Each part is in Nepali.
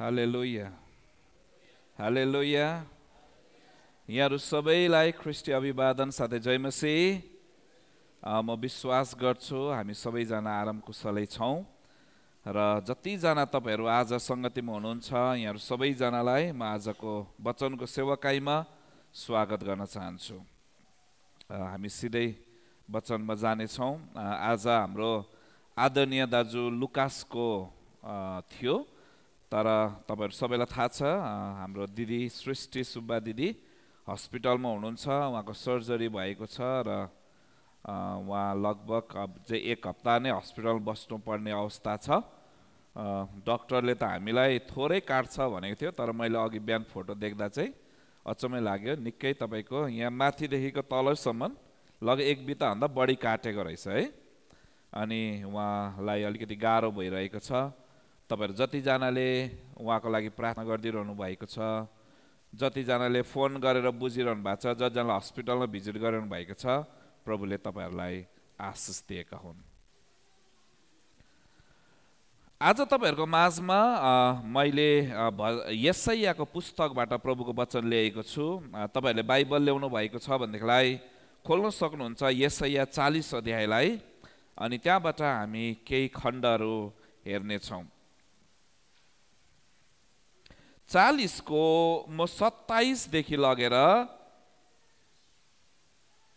हालेलुया हालेलुया यहाँहरू सबैलाई ख्रिस्टी अभिवादन साथै जयमसी म विश्वास गर्छु हामी सबैजना आराम कुशलै छौँ र जतिजना तपाईँहरू आज सङ्गतिमा हुनुहुन्छ यहाँहरू सबैजनालाई म आजको वचनको सेवकाइमा स्वागत गर्न चाहन्छु हामी सिधै वचनमा जानेछौँ आज हाम्रो आदरणीय दाजु लुकासको थियो तर तपाईँहरू सबैलाई थाहा छ हाम्रो दिदी सृष्टि सुब्बा दिदी हस्पिटलमा हुनुहुन्छ उहाँको सर्जरी भएको छ र उहाँ लगभग चाहिँ एक हप्ता नै हस्पिटल बस्नुपर्ने अवस्था छ डक्टरले त हामीलाई थोरै काट्छ भनेको थियो तर मैले अघि बिहान फोटो देख्दा चाहिँ अचम्मै लाग्यो निकै तपाईँको यहाँ माथिदेखिको तलसम्म लग एक बिताभन्दा बढी काटेको रहेछ है अनि उहाँलाई अलिकति गाह्रो भइरहेको छ तपाईँहरू जतिजनाले उहाँको लागि प्रार्थना गरिदिइरहनु भएको छ जतिजनाले फोन गरेर बुझिरहनु भएको छ जतिजनाले हस्पिटलमा भिजिट गरिरहनु भएको छ प्रभुले तपाईँहरूलाई आशिष दिएका हुन्। आज तपाईँहरूको माझमा मैले भ यसैयाको पुस्तकबाट प्रभुको वचन ल्याएको छु। तपाईँहरूले बाइबल ल्याउनु भएको छ भनेदेखिलाई खोल्न सक्नुहुन्छ यसैया चालिस अध्यायलाई। अनि त्यहाँबाट हामी केही खण्डहरू हेर्नेछौँ। चालिसको म सत्ताइसदेखि लगेर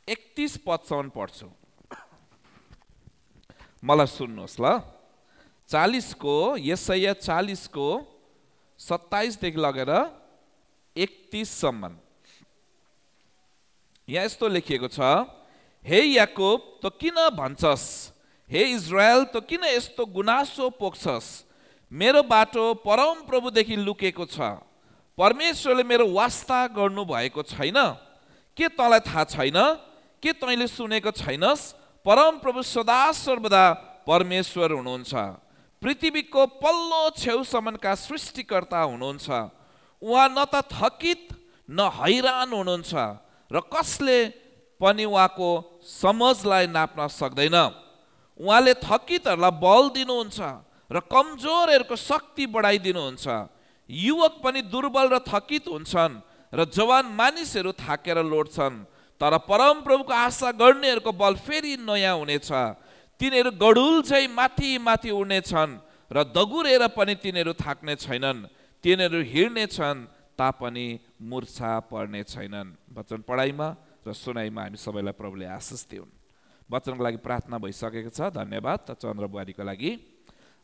एकतिस पदसम्म पढ्छु। मलाई सुन्नुहोस् ल। चालिसको यसैया चालिसको सत्ताइसदेखि लगेर एकतिससम्म यहाँ यस्तो लेखिएको छ हे याकोब त किन भन्छस्? हे इजरायल त किन यस्तो गुनासो पोख्छस्? मेरो बाटो परम प्रभुदेखि लुकेको छ। परमेश्वरले मेरो वास्ता गर्नु भएको छैन। के तँलाई थाहा छैन? के तैँले सुनेको छैनस्? परम प्रभु सदा सर्वदा परमेश्वर हुनुहुन्छ। पृथ्वीको पल्लो छेउसम्मका सृष्टिकर्ता हुनुहुन्छ। उहाँ न त थकित न हैरान हुनुहुन्छ। र कसले पनि उहाँको समझलाई नाप्न सक्दैन। उहाँले थकितहरूलाई बल दिनुहुन्छ। र कमजोरहरूको शक्ति बढाइदिनुहुन्छ। युवक पनि दुर्बल र थकित हुन्छन् र जवान मानिसहरू थाकेर लोड्छन्। तर परमप्रभुको आशा गर्नेहरूको बल फेरि नयाँ हुनेछ। तिनीहरू गडुल चाहिँ माथि माथि उड्नेछन् र दगुरेर पनि तिनीहरू थाक्ने छैनन्। तिनीहरू हिँड्नेछन् तापनि मुर्छा पर्ने छैनन्। वचन पढाइमा र सुनाइमा हामी सबैलाई प्रभुले आशिष दिउन्। वचनको लागि प्रार्थना भइसकेको छ। धन्यवाद। चन्द्र बुहारीको लागि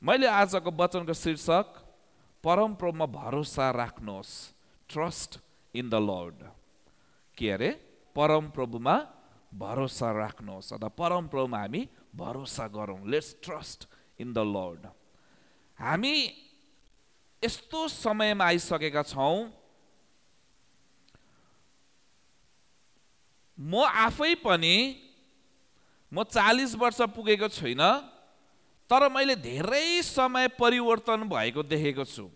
मैले आजको वचनको शीर्षक परमप्रभुमा भरोसा राख्नुहोस् ट्रस्ट इन द लर्ड के अरे? परमप्रभुमा भरोसा राख्नुहोस् अथवा परमप्रभुमा हामी भरोसा गरौँ। Let's trust in the Lord हामी यस्तो समयमा आइसकेका छौँ म आफै पनि म चालिस वर्ष पुगेको छुइनँ तर मैले धेरै समय परिवर्तन भएको देखेको छु।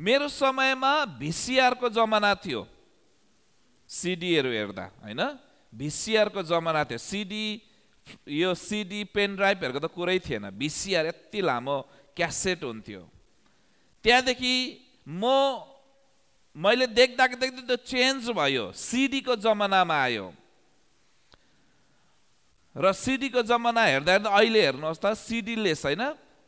मेरो समयमा भिसिआरको जमाना थियो। सिडीहरू हेर्दा होइन? भिसिआरको जमाना थियो। सिडी यो सिडी पेन ड्राइभहरूको त कुरै थिएन। भिसिआर यति लामो क्यासेट हुन्थ्यो। त्यहाँदेखि म मैले देख्दा देख्दै त्यो चेन्ज भयो। सिडीको जमानामा आयो। र सिडीको जमाना हेर्दा हेर्दा अहिले हेर्नुहोस् त सिडीलेस होइन?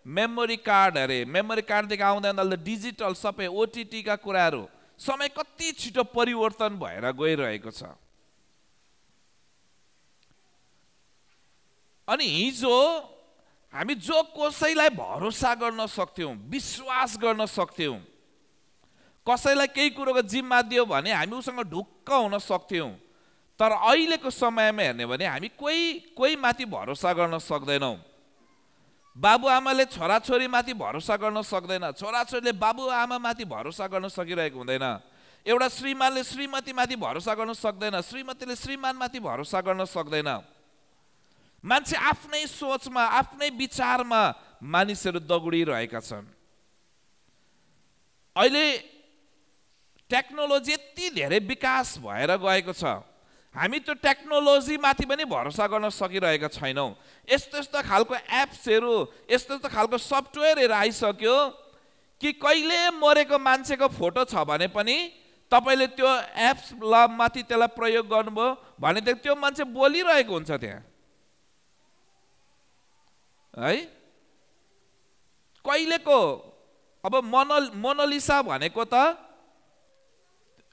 मेमोरी कार्ड अरे। मेमोरी कार्डदेखि आउँदा आउँदा डिजिटल सबै ओटिटीका कुराहरू समय कति छिटो परिवर्तन भएर गइरहेको छ। अनि हिजो हामी जो कसैलाई भरोसा गर्न सक्थ्यौँ विश्वास गर्न सक्थ्यौँ कसैलाई केही कुरोको जिम्मा दियो भने हामी उसँग ढुक्क हुन सक्थ्यौँ। तर अहिलेको समयमा हेर्ने भने हामी कोही कोही माथि भरोसा गर्न सक्दैनौँ। बाबुआमाले छोराछोरीमाथि भरोसा गर्न सक्दैन। छोराछोरीले बाबुआमामाथि भरोसा गर्न सकिरहेको हुँदैन। एउटा श्रीमानले श्रीमतीमाथि भरोसा गर्न सक्दैन। श्रीमतीले श्रीमानमाथि भरोसा गर्न सक्दैन। मान्छे आफ्नै सोचमा आफ्नै विचारमा मानिसहरू दगुडिरहेका छन्। अहिले टेक्नोलोजी यति धेरै विकास भएर गएको छ। हामी त्यो टेक्नोलोजीमाथि पनि भरोसा गर्न सकिरहेका छैनौँ। यस्तो यस्तो खालको एप्सहरू यस्तो यस्तो खालको सफ्टवेयरहरू आइसक्यो कि कहिले मरेको मान्छेको फोटो छ भने पनि तपाईँले त्यो एप्स माथि त्यसलाई प्रयोग गर्नुभयो भनेदेखि त्यो मान्छे बोलिरहेको हुन्छ त्यहाँ। है? कहिलेको? अब मोनो मोनोलिसा भनेको त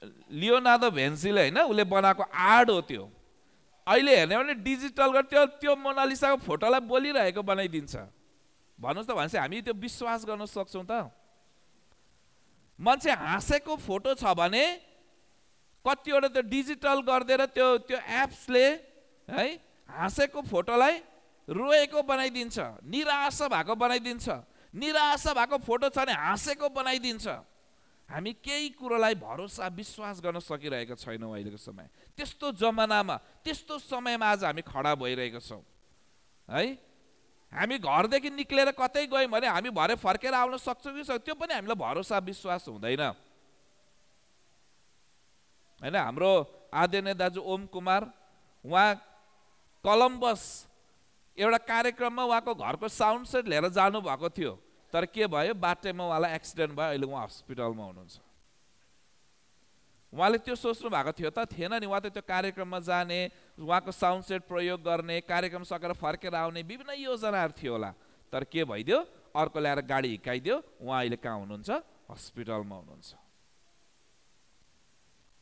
लियोनार्दो भेन्सीले होइन उसले बनाएको आर्ट हो त्यो। अहिले हेर्ने भने डिजिटल त्यो त्यो मोनालिसाको फोटोलाई बोलिरहेको बनाइदिन्छ। भन्नुहोस् त भनेपछि हामी त्यो विश्वास गर्न सक्छौँ त। मान्छे हाँसेको फोटो छ भने कतिवटा त्यो डिजिटल गरिदिएर त्यो त्यो एप्सले है हाँसेको फोटोलाई रोएको बनाइदिन्छ निराशा भएको बनाइदिन्छ। निराशा भएको फोटो छ भने हाँसेको बनाइदिन्छ। हामी केही कुरोलाई भरोसा विश्वास गर्न सकिरहेका छैनौँ अहिलेको समय। त्यस्तो जमानामा त्यस्तो समयमा आज हामी खडा भइरहेका छौँ। है? हामी घरदेखि निक्लेर कतै गयौँ भने हामी भरे फर्केर आउन सक्छौँ कि सक्छ त्यो पनि हामीलाई भरोसा विश्वास हुँदैन। होइन हाम्रो आदरणीय दाजु ओम कुमार उहाँ कलम्बस एउटा कार्यक्रममा उहाँको घरको साउन्ड सेट लिएर जानुभएको थियो। तर के भयो? बाटैमा उहाँलाई एक्सिडेन्ट भयो अहिले उहाँ हस्पिटलमा हुनुहुन्छ। उहाँले त्यो सोच्नु भएको थियो त थिएन नि? उहाँ त त्यो कार्यक्रममा जाने उहाँको साउन्ड सेट प्रयोग गर्ने कार्यक्रम सकेर फर्केर आउने विभिन्न योजनाहरू थियो होला। तर के भइदियो? अर्को ल्याएर गाडी हिकाइदियो उहाँ अहिले कहाँ हुनुहुन्छ? हस्पिटलमा हुनुहुन्छ।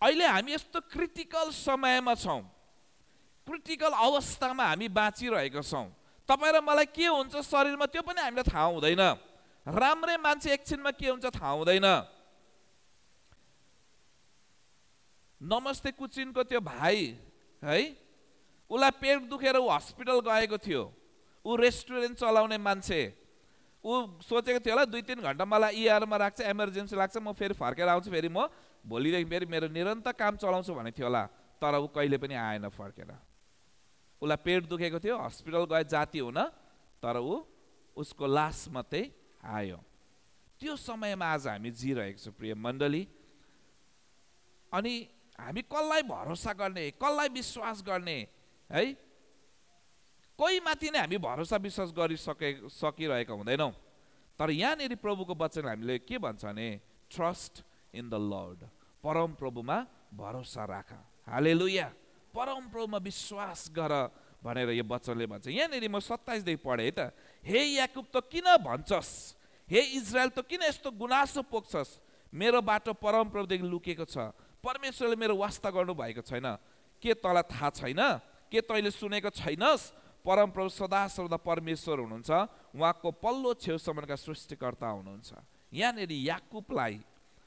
अहिले हामी यस्तो क्रिटिकल समयमा छौँ। क्रिटिकल अवस्थामा हामी बाँचिरहेका छौँ। तपाईँ र मलाई के हुन्छ शरीरमा त्यो पनि हामीलाई थाहा हुँदैन। राम्रै मान्छे एकछिनमा के हुन्छ थाहा हुँदैन नमस्ते कुचिनको त्यो भाइ है उसलाई पेट दुखेर ऊ हस्पिटल गएको थियो ऊ रेस्टुरेन्ट चलाउने मान्छे ऊ सोचेको थियो होला दुई तिन घन्टा मलाई इआरमा राख्छ इमर्जेन्सी लाग्छ म फेरि फर्केर आउँछु फेरि म भोलिदेखि फेरि मेरो निरन्तर काम चलाउँछु भनेको थियो होला तर ऊ कहिले पनि आएन फर्केर उसलाई पेट दुखेको थियो हस्पिटल गए जाति हुन तर ऊ उसको लास मात्रै आयो त्यो समयमा आज हामी जिरहेको छौँ प्रिय मण्डली अनि हामी कसलाई भरोसा गर्ने कसलाई विश्वास गर्ने है कोही माथि नै हामी भरोसा विश्वास गरिसके सकिरहेका हुँदैनौँ तर यहाँनिर प्रभुको वचन हामीले के भन्छ भने ट्रस्ट इन द लर्ड परम प्रभुमा भरोसा राख हाले लुया परम प्रभुमा विश्वास गर भनेर यो वचनले भन्छ। यहाँनिर म सत्ताइसदेखि पढेँ है त। हे याकुब त किन भन्छस्? हे इजरायल त किन यस्तो गुनासो पोख्छस्? मेरो बाटो परमप्रभुदेखि लुकेको छ। परमेश्वरले मेरो वास्ता गर्नुभएको छैन। के तँलाई थाहा छैन? के तैँले सुनेको छैनस्? परमप्रभु सदा सर्वदा परमेश्वर हुनुहुन्छ। उहाँको पल्लो छेउसम्मका सृष्टिकर्ता हुनुहुन्छ। यहाँनिर याकुबलाई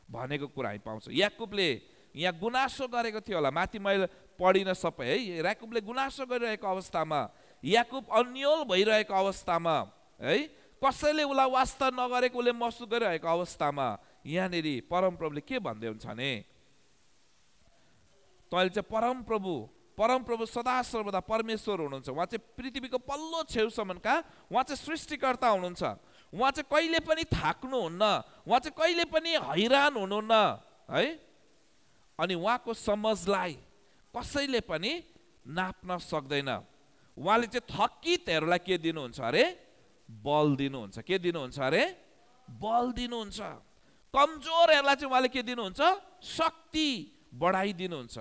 भनेको कुरा हामी पाउँछौँ। याकुबले यहाँ गुनासो गरेको थियो होला। माथि मैले पढिन सबै है याकुबले गुनासो गरिरहेको अवस्थामा याकुब अन्यल भइरहेको अवस्थामा है कसैले उसलाई वास्ता नगरेको उसले महसुस गरिरहेको अवस्थामा यहाँनिर परमप्रभुले के भन्दै हुन्छ भने तैँले चाहिँ परमप्रभु परमप्रभु सदा सर्वदा परमेश्वर हुनुहुन्छ। उहाँ चाहिँ पृथ्वीको पल्लो छेउसम्मका उहाँ चाहिँ सृष्टिकर्ता हुनुहुन्छ। उहाँ चाहिँ कहिले पनि थाक्नुहुन्न। उहाँ चाहिँ कहिले पनि हैरान हुनुहुन्न। है? अनि उहाँको समझलाई कसैले पनि नाप्न सक्दैन। उहाँले चाहिँ थकितहरूलाई के दिनुहुन्छ अरे? बल दिनुहुन्छ। के दिनुहुन्छ अरे? बल दिनुहुन्छ। कमजोरहरूलाई चाहिँ उहाँले के दिनुहुन्छ? शक्ति बढाइदिनुहुन्छ।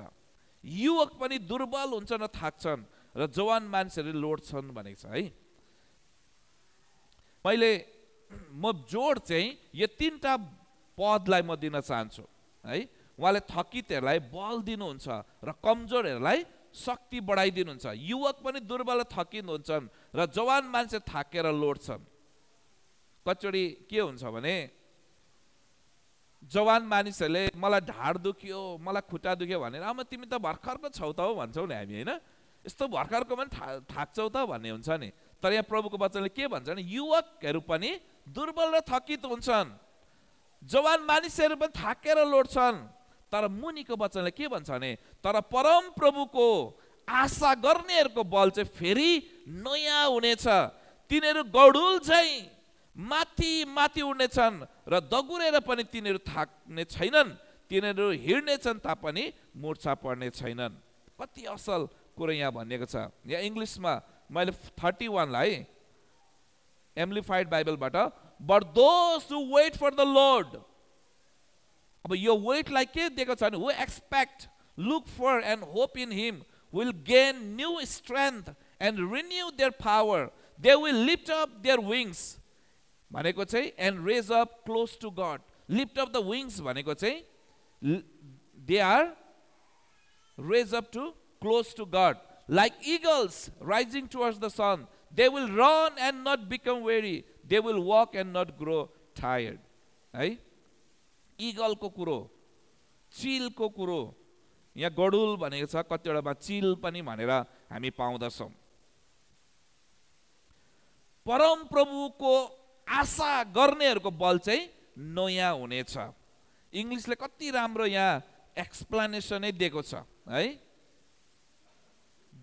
युवक पनि दुर्बल हुन्छ न थाक्छन् र जवान मान्छेहरूले लोड्छन् भनेको छ है। मैले म जोड चाहिँ यो तिनवटा पदलाई म दिन चाहन्छु है। उहाँले थकितहरूलाई बल दिनुहुन्छ र कमजोरहरूलाई शक्ति बढाइदिनुहुन्छ। युवक पनि दुर्बल थकिनुहुन्छन् र जवान मान्छे थाकेर लोड्छन्। कचोटि के हुन्छ भने जवान मानिसहरूले मलाई ढाड दुख्यो मलाई खुट्टा दुख्यो भनेर अब तिमी त भर्खरको छौ त हो भन्छौ नि हामी होइन? यस्तो भर्खरको पनि ठा थाक्छौ त भन्ने हुन्छ नि। तर यहाँ प्रभुको वचनले के भन्छ भने युवकहरू पनि दुर्बल र थकित हुन्छन्। जवान मानिसहरू पनि थाकेर लोड्छन्। तर मुनिको वचनले के भन्छ भने तर परम प्रभुको आशा गर्नेहरूको बल चाहिँ फेरि नयाँ हुनेछ। तिनीहरू गडुल चाहिँ माथि माथि उड्नेछन् र दगुरेर पनि तिनीहरू थाक्ने छैनन्। तिनीहरू हिँड्नेछन् तापनि मुर्छा पर्ने छैनन्। कति असल कुरो यहाँ भनिएको छ। यहाँ इङ्ग्लिसमा मैले थर्टी वानलाई amplified बाइबलबाट but who wait for the Lord अब यो वेटलाई के दिएको छ भने who expect look for and hope in him will gain new strength and renew their power they will lift up their wings भनेको चाहिँ and raise up close to God lift up the wings भनेको चाहिँ they are raise up to close to God like eagles rising towards the sun. They will run and not become weary. They will walk and not grow tired. है इगलको कुरो चिलको कुरो यहाँ गडुल भनेको छ कतिवटामा चिल पनि भनेर हामी पाउँदछौँ। परम प्रभुको आशा गर्नेहरूको बल चाहिँ नयाँ हुनेछ। इङ्ग्लिसले कति राम्रो यहाँ एक्सप्लेनेसनै दिएको छ है?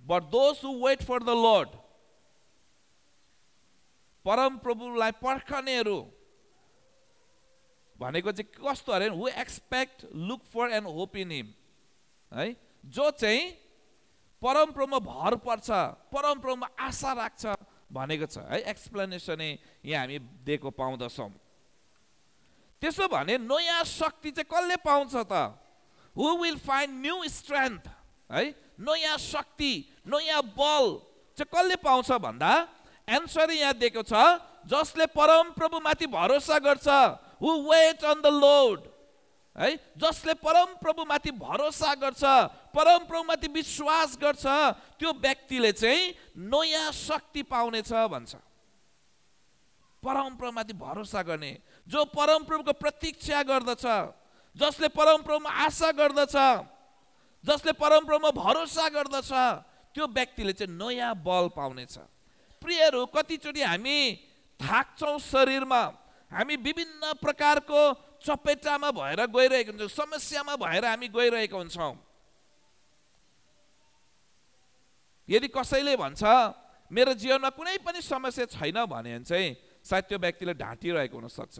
But those who wait for the Lord परम प्रभुलाई पर्खनेहरू भनेको चाहिँ कस्तो अरे who expect look for and hope in him है? जो चाहिँ परम प्रभुमा भर पर्छ परम प्रभुमा आशा राख्छ भनेको छ। है एक्सप्लेनेसनै यहाँ हामी दिएको पाउँदछौँ। त्यसो भने नयाँ शक्ति चाहिँ कसले पाउँछ त? Who will find new strength है नयाँ शक्ति नयाँ बल चाहिँ कसले पाउँछ भन्दा एन्सर यहाँ दिएको छ जसले परम प्रभुमाथि भरोसा गर्छ। Who wait on the Lord है जसले परम प्रभुमाथि भरोसा गर्छ परम प्रभुमाथि विश्वास गर्छ त्यो व्यक्तिले चाहिँ नयाँ शक्ति पाउनेछ भन्छ। परम प्रभुमाथि भरोसा गर्ने जो परम प्रभुको प्रतीक्षा गर्दछ जसले परम प्रभुमा आशा गर्दछ जसले परमप्रभुमा भरोसा गर्दछ त्यो व्यक्तिले चाहिँ नयाँ बल पाउनेछ। प्रियहरू कतिचोटि हामी थाक्छौँ शरीरमा। हामी विभिन्न प्रकारको चपेटामा भएर गइरहेको हुन्छौँ समस्यामा भएर हामी गइरहेको हुन्छौँ। यदि कसैले भन्छ मेरो जीवनमा कुनै पनि समस्या छैन भने चाहिँ सायद त्यो व्यक्तिले ढाँटिरहेको हुनसक्छ।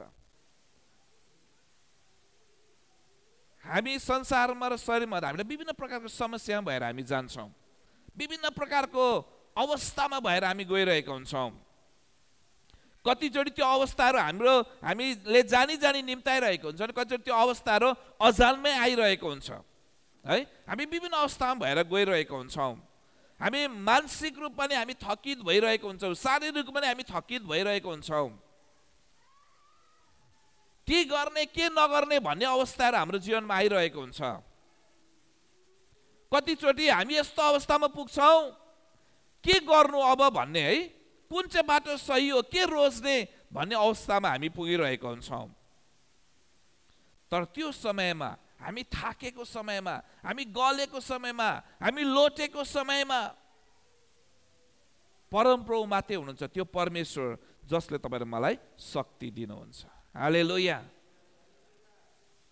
हामी संसारमा र शरीरमा हामीलाई विभिन्न प्रकारको समस्या भएर हामी जान्छौँ। विभिन्न प्रकारको अवस्थामा भएर हामी गइरहेका हुन्छौँ। कतिचोटि त्यो अवस्थाहरू हाम्रो हामीले जानी जानी निम्ताइरहेको हुन्छ कतिचोटि त्यो अवस्थाहरू अजालमै आइरहेको हुन्छ। है? हामी विभिन्न अवस्थामा भएर गइरहेको हुन्छौँ। हामी मानसिक रूपमा पनि हामी थकित भइरहेको हुन्छौँ। शारीरिक रूपमा पनि हामी थकित भइरहेको हुन्छौँ। के गर्ने के नगर्ने भन्ने अवस्थाहरू हाम्रो जीवनमा आइरहेको हुन्छ। कतिचोटि हामी यस्तो अवस्थामा पुग्छौँ। के गर्नु अब भन्ने है? कुन चाहिँ बाटो सही हो के रोज्ने भन्ने अवस्थामा हामी पुगिरहेको हुन्छौँ। तर त्यो समयमा हामी थाकेको समयमा हामी गलेको समयमा हामी लोटेको समयमा परमप्रभु मात्रै हुनुहुन्छ। त्यो परमेश्वर जसले तपाईँले मलाई शक्ति दिनुहुन्छ। हाले लोया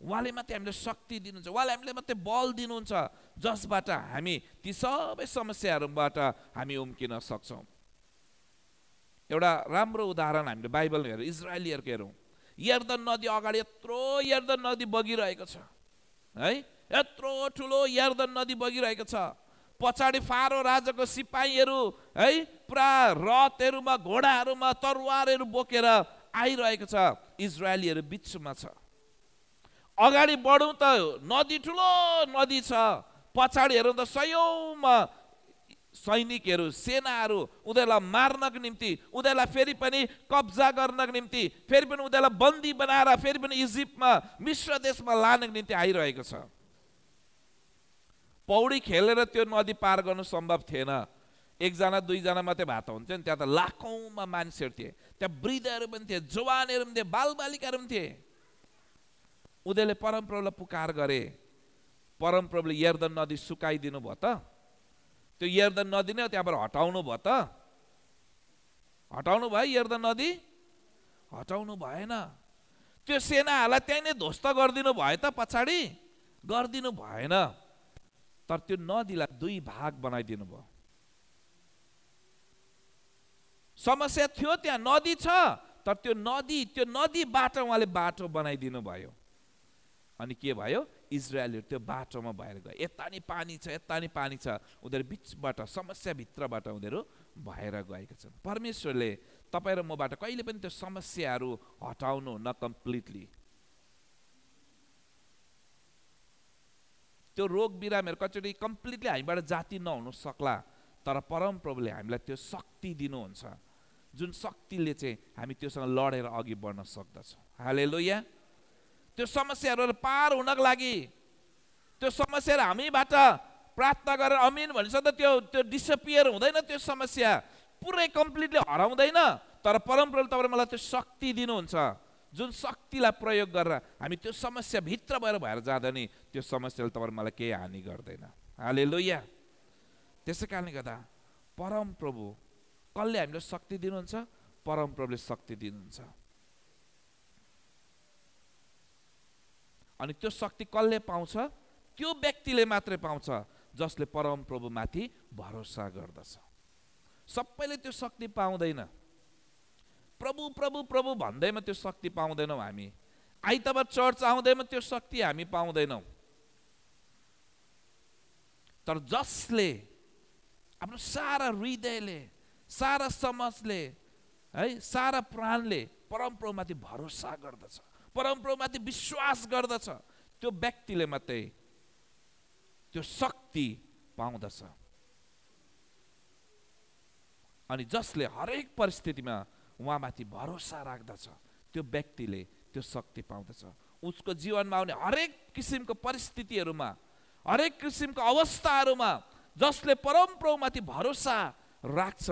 उहाँले मात्रै हामीले शक्ति दिनुहुन्छ। उहाँले हामीले मात्रै बल दिनुहुन्छ जसबाट हामी ती सबै समस्याहरूबाट हामी उम्किन सक्छौँ। एउटा राम्रो उदाहरण हामीले बाइबल हेरौँ इजरायलीहरूको हेरौँ। यर्दन नदी अगाडि यत्रो यर्दन नदी बगिरहेको छ है? यत्रो ठुलो यर्दन नदी बगिरहेको छ। पछाडि फारो राजाको सिपाहीहरू है? पुरा रथहरूमा घोडाहरूमा तरवारहरू बोकेर आइरहेको छ इजरायलीहरू बिचमा छ। अगाडि बढौँ त नदी ठुलो नदी छ। पछाडि हेरौँ त सयौँमा सैनिकहरू सेनाहरू उनीहरूलाई मार्नको निम्ति उनीहरूलाई फेरि पनि कब्जा गर्नको निम्ति फेरि पनि उनीहरूलाई बन्दी बनाएर फेरि पनि इजिप्टमा मिश्र देशमा लानको निम्ति आइरहेको छ। पौडी खेलेर त्यो नदी पार गर्नु सम्भव थिएन। एकजना दुईजना मात्रै भात हुन्छ नि त्यहाँ त लाखौँमा मान्छेहरू थिए। त्यहाँ वृद्धहरू पनि थिए जवानहरू पनि थिए बालबालिकाहरू पनि थिए। उनीहरूले परमप्रभुलाई पुकार गरे। परमप्रभुले यर्दन नदी सुकाइदिनु भयो त। त्यो यर्दन नदी नै त्यहाँबाट हटाउनु भयो त। हटाउनु भयो यर्दन नदी? हटाउनु भएन। त्यो सेनाहरूलाई त्यहीँ नै ध्वस्त गरिदिनु भयो त पछाडि। गरिदिनु भएन। तर त्यो नदीलाई दुई भाग बनाइदिनु भयो। समस्या थियो त्यहाँ नदी छ तर त्यो नदी त्यो नदीबाट उहाँले बाटो बनाइदिनु भयो। अनि के भयो? इजरायलहरू त्यो बाटोमा भएर गयो यता नि पानी छ यता नि पानी छ। उनीहरू बिचबाट समस्याभित्रबाट उनीहरू भएर गएका छन्। परमेश्वरले तपाईँ र मबाट कहिले पनि त्यो समस्याहरू हटाउनु न कम्प्लिटली। त्यो रोग बिरामीहरू कतिचोटि कम्प्लिटली हामीबाट जाति नहुनु सक्ला तर परम प्रभुले हामीलाई त्यो शक्ति दिनुहुन्छ। जुन शक्तिले चाहिँ हामी त्योसँग लडेर अघि बढ्न सक्दछौँ। हाले लोया त्यो समस्याहरू पार हुनको लागि त्यो समस्याहरू हामीबाट प्रार्थना गरेर अमिन भनिसक्दा त्यो त्यो डिसपियर हुँदैन त्यो समस्या। पुरै कम्प्लिटली हराउँदैन। तर परमप्रभुले तपाईँले मलाई त्यो शक्ति दिनुहुन्छ। जुन शक्तिलाई प्रयोग गरेर हामी त्यो समस्या भित्र भएर भएर जाँदा नि त्यो समस्याले तपाईँले मलाई केही हानि गर्दैन। हाले लोया त्यसै कारणले गर्दा परम प्रभु कसले हामीलाई शक्ति दिनुहुन्छ? परम प्रभुले शक्ति दिनुहुन्छ। अनि त्यो शक्ति कसले पाउँछ? त्यो व्यक्तिले मात्रै पाउँछ जसले परम प्रभुमाथि भरोसा गर्दछ। सबैले त्यो शक्ति पाउँदैन। प्रभु प्रभु प्रभु भन्दैमा त्यो शक्ति पाउँदैनौँ हामी। आइतबार चर्च आउँदैमा त्यो शक्ति हामी पाउँदैनौँ। तर जसले आफ्नो सारा हृदयले सारा समाजले है सारा प्राणले परमप्रभुमाथि भरोसा गर्दछ। परमप्रभुमाथि विश्वास गर्दछ त्यो व्यक्तिले मात्रै त्यो शक्ति पाउँदछ। अनि जसले हरेक परिस्थितिमा उहाँमाथि भरोसा राख्दछ त्यो व्यक्तिले त्यो शक्ति पाउँदछ। उसको जीवनमा आउने हरेक किसिमको परिस्थितिहरूमा हरेक किसिमको अवस्थाहरूमा जसले परमप्रभुमाथि भरोसा राख्छ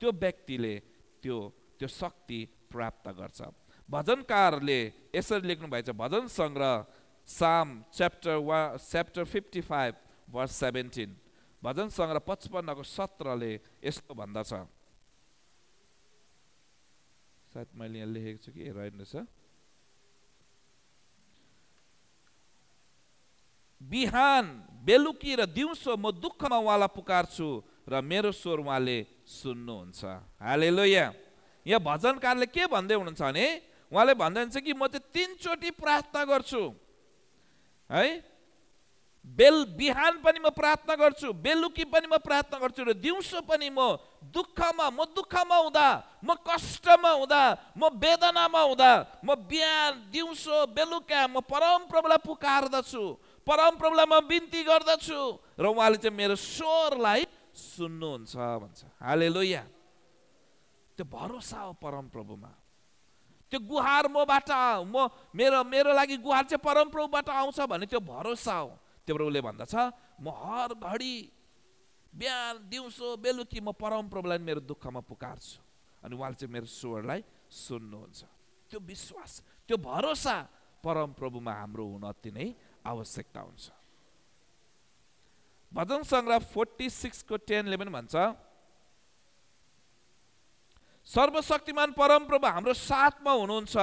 त्यो व्यक्तिले त्यो त्यो शक्ति प्राप्त गर्छ। भजनकारले यसरी लेख्नु भएछ भजन सङ्ग्रह साम च्याप्टर वा chapter fifty five verse seventeen भजन सङ्ग्रह पचपन्नको सत्रले यस्तो भन्दछ। सायद मैले यहाँ लेखेको छु कि रहेछ बिहान बेलुकी र दिउँसो म दुःखमा उहाँलाई पुकार्छु र मेरो स्वर उहाँले सुन्नुहुन्छ। हाले लोया यहाँ भजनकारले के भन्दै हुनुहुन्छ भने उहाँले भन्दै हुन्छ कि म चाहिँ तिनचोटि प्रार्थना गर्छु। है? बेल बिहान पनि म प्रार्थना गर्छु बेलुकी पनि म प्रार्थना गर्छु र दिउँसो पनि म दुःखमा म दुःखमा हुँदा म कष्टमा हुँदा म वेदनामा हुँदा म बिहान दिउँसो बेलुका म परम प्रभुलाई पुकार्दछु परम प्रभुलाई म बिन्ती गर्दछु र उहाँले चाहिँ मेरो स्वरलाई सुन्नुहुन्छ भन्छ। हाले लोया त्यो भरोसा हो परम प्रभुमा। त्यो गुहार मबाट म मेरो मेरो लागि गुहार चाहिँ परम प्रभुबाट आउँछ भने त्यो भरोसा हो। त्यो प्रभुले भन्दछ म हर घडी बिहान दिउँसो बेलुकी म परम प्रभुलाई मेरो दुःखमा पुकार्छु। अनि उहाँले चाहिँ मेरो स्वरलाई सुन्नुहुन्छ। त्यो विश्वास त्यो भरोसा परम प्रभुमा हाम्रो हुन अति नै आवश्यकता हुन्छ। भजन सङ्ग्रह फोर्टी सिक्सको टेनले पनि भन्छ सर्वशक्तिमान परमप्रभु हाम्रो साथमा हुनुहुन्छ।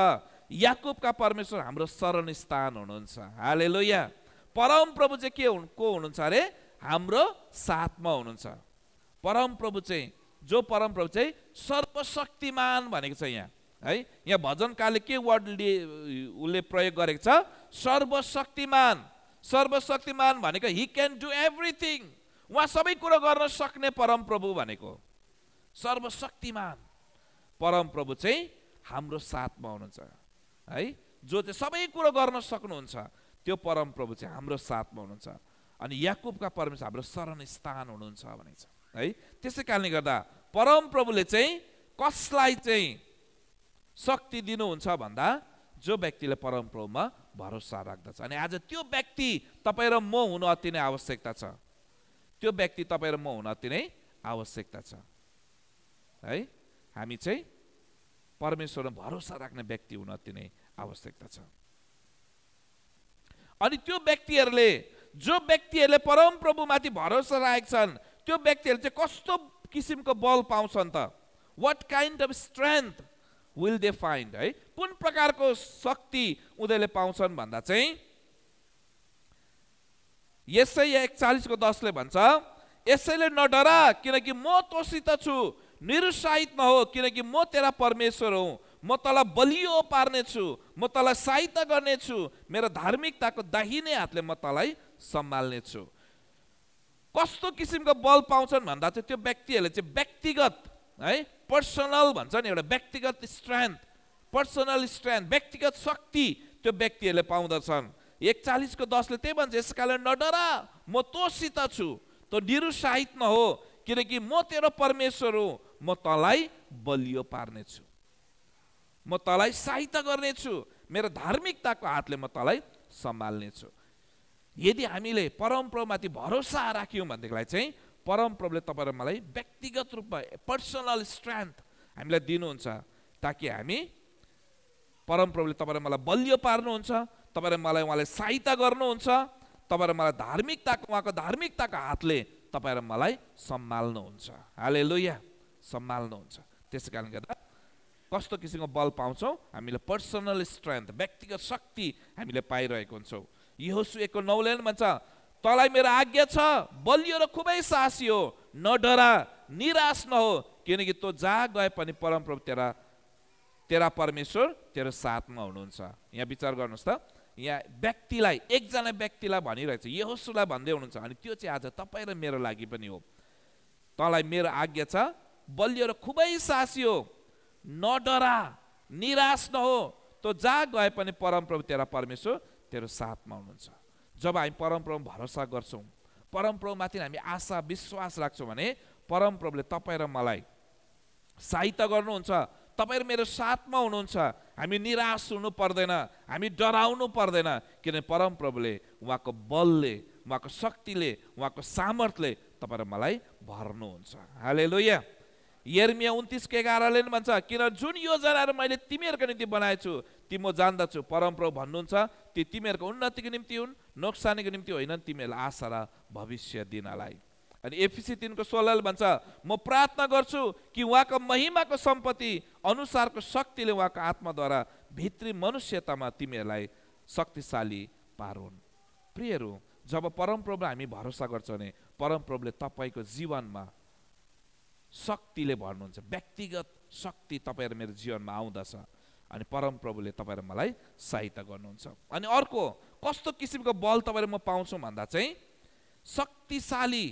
याकुबका परमेश्वर हाम्रो शरण स्थान हुनुहुन्छ। हाले लोया परमप्रभु चाहिँ के को हुनुहुन्छ अरे? हाम्रो साथमा हुनुहुन्छ। परमप्रभु चाहिँ जो परमप्रभु चाहिँ सर्वशक्तिमान भनेको छ यहाँ। है यहाँ भजनकाले के वर्ड उसले प्रयोग गरेको छ? सर्वशक्तिमान। सर्वशक्तिमान भनेको हि क्यान डु एभ्रिथिङ उहाँ सबै कुरो गर्न सक्ने परमप्रभु भनेको। सर्वशक्तिमान। परमप्रभु चाहिँ हाम्रो साथमा हुनुहुन्छ है? जो चाहिँ सबै कुरो गर्न सक्नुहुन्छ त्यो परमप्रभु चाहिँ हाम्रो साथमा हुनुहुन्छ। अनि याकुबका परमेश्वर हाम्रो शरण स्थान हुनुहुन्छ भनेको छ है? त्यसै कारणले गर्दा परमप्रभुले चाहिँ कसलाई चाहिँ शक्ति दिनुहुन्छ भन्दा जो व्यक्तिले परमप्रभुमा भरोसा राख्दछ। अनि आज त्यो व्यक्ति तपाईँ र म हुनु अति नै आवश्यकता छ। त्यो व्यक्ति तपाईँ र म हुन अति नै आवश्यकता छ है? हामी चाहिँ परमेश्वरमा भरोसा राख्ने व्यक्ति हुन अति नै आवश्यकता छ। अनि त्यो व्यक्तिहरूले जो व्यक्तिहरूले परम प्रभुमाथि भरोसा राखेका छन् त्यो व्यक्तिहरूले चाहिँ कस्तो किसिमको बल पाउँछन् त? What kind of strength will they find है? कुन प्रकारको शक्ति उनीहरूले पाउँछन् भन्दा चाहिँ यसै एकचालिसको दसले भन्छ यसैले नडरा किनकि म तोसित छु निरुत्साहित नहो किनकि म तेरा परमेश्वर हुँ। म तँलाई बलियो पार्नेछु म तँलाई सहायता गर्नेछु। मेरो धार्मिकताको दाहिने हातले म तँलाई सम्हाल्नेछु। कस्तो किसिमको बल पाउँछन् भन्दा चाहिँ त्यो व्यक्तिहरूले चाहिँ व्यक्तिगत है पर्सनल भन्छ नि एउटा व्यक्तिगत स्ट्रेन्थ पर्सनल स्ट्रेन्थ व्यक्तिगत शक्ति त्यो व्यक्तिहरूले पाउँदछन्। एकचालिसको दसले त्यही भन्छ यस कारण नडरा म तोसित छु। त निरुत्साहित नहो। किनकि म तेरो परमेश्वर हो म तँलाई बलियो पार्नेछु। म तँलाई सहायता गर्नेछु। मेरो धार्मिकताको हातले म तँलाई सम्हाल्नेछु। यदि हामीले परमप्रभुमाथि भरोसा राख्यौँ भनेदेखिलाई चाहिँ परमप्रभुले तपाईँ मलाई व्यक्तिगत रूपमा पर्सनल स्ट्रेन्थ हामीलाई दिनुहुन्छ ताकि हामी परमप्रभुले तपाईँ मलाई बलियो पार्नुहुन्छ तपाईँ मलाई उहाँले सहायता गर्नुहुन्छ तपाईँ मलाई धार्मिकताको उहाँको धार्मिकताको हातले तपाईँ र मलाई सम्हाल्नुहुन्छ। हाले लोया सम्हाल्नुहुन्छ। त्यसै कारणले गर्दा कस्तो किसिमको बल पाउँछौँ? हामीले पर्सनल स्ट्रेन्थ व्यक्तिगत शक्ति हामीले पाइरहेको हुन्छौँ। यो सुएको नौले भन्छ तँलाई मेरो आज्ञा छ बलियो र खुबै साहसी हो नडरा निराश नहो किनकि तँ जहाँ गए पनि परमप्रभु तेरा तेरा परमेश्वर तेरो साथमा हुनुहुन्छ। यहाँ विचार गर्नुहोस् त। यहाँ व्यक्तिलाई एकजना व्यक्तिलाई भनिरहेछ यहोसुलाई भन्दै हुनुहुन्छ अनि त्यो चाहिँ आज तपाईँ र मेरो लागि पनि हो। तँलाई मेरो आज्ञा छ बलियो र खुबै सासी हो नडरा निराश नहो। तँ जहाँ गए पनि परमप्रभु तेरा परमेश्वर तेरो साथमा हुनुहुन्छ। जब हामी परमप्रभु भरोसा गर्छौँ परमप्रभुमाथि हामी आशा विश्वास राख्छौँ भने परमप्रभुले तपाईँ र मलाई सहायता गर्नुहुन्छ। तपाईँ मेरो साथमा हुनुहुन्छ। हामी निराश हुनु पर्दैन हामी डराउनु पर्दैन किनभने परमप्रभुले उहाँको बलले उहाँको शक्तिले उहाँको सामर्थ्यले तपाईँ मलाई भर्नुहुन्छ। हाले लोया यर्मिया उन्तिसको एघारले पनि भन्छ किन जुन योजनाहरू मैले तिमीहरूको निम्ति बनाएको छु ती म जान्दछु। परमप्रभु भन्नुहुन्छ ती तिमीहरूको उन्नतिको निम्ति हुन् नोक्सानीको निम्ति होइन तिमीहरूलाई आशा र भविष्य दिनलाई। अनि एफिसी तिनको सोह्रले भन्छ म प्रार्थना गर्छु कि उहाँको महिमाको सम्पत्ति अनुसारको शक्तिले उहाँको आत्माद्वारा भित्री मनुष्यतामा तिमीहरूलाई शक्तिशाली पारुन्। प्रियहरू जब परमप्रभुलाई हामी भरोसा गर्छौँ भने परमप्रभुले तपाईँको जीवनमा शक्तिले भर्नुहुन्छ व्यक्तिगत शक्ति तपाईँ मेरो जीवनमा आउँदछ अनि परमप्रभुले तपाईँ र मलाई सहायता गर्नुहुन्छ। अनि अर्को कस्तो किसिमको बल तपाईँ म पाउँछु भन्दा चाहिँ शक्तिशाली